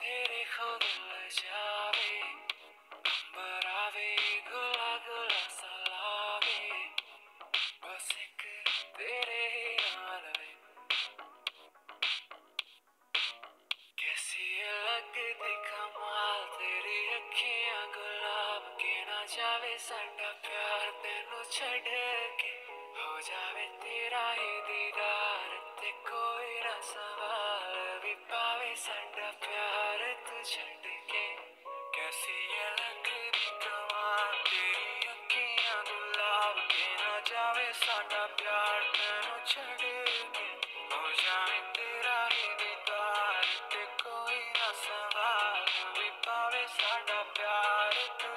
तेरे खुद जावे अंबर जावे साडा प्यार तेनू छड़ के। हो जावे तेरा ही दीदार, ते कोई ना सवाल भी पावे साडा प्यार तू छड़ के। कैसी तेरी अखियाँ गुलाब ना जावे साडा प्यार तेनू छड़ हो जावे तेरा ही ते कोई ना पावे साडा प्यार तू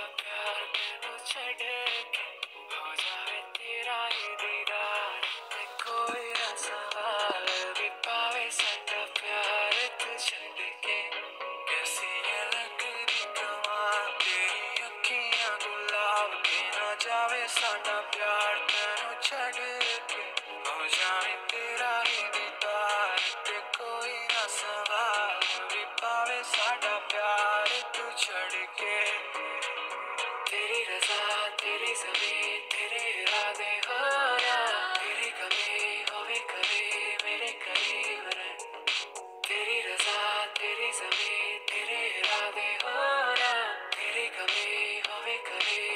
साडा प्यार तेन छड़ के हो जाए तेरा ही दीदार ते कोई ना सवाल भी पावे साडा प्यार तू छड़ के। तेरी रजा, तेरी ज़मीन, तेरे इरादे, हो तेरी कमी होवे कभी मेरे करीब रह। तेरी रजा, तेरी ज़मीन, तेरे इरादे, हो तेरी कमी होवे कभी